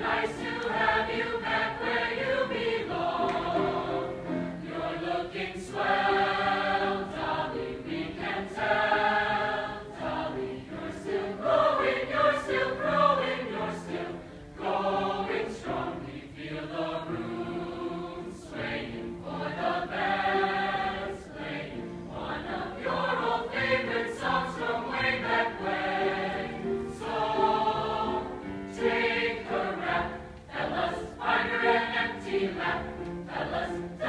Nice. Hellas.